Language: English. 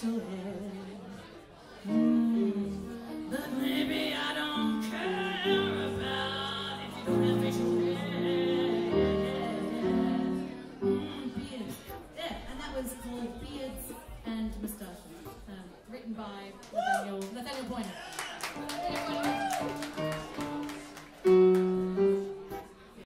facial. Mm, but maybe I don't care about if you don't have facial hair. Mm, beards. Yeah, and that was called Beards and Moustaches, um, written by Nathaniel, Nathaniel Pointer.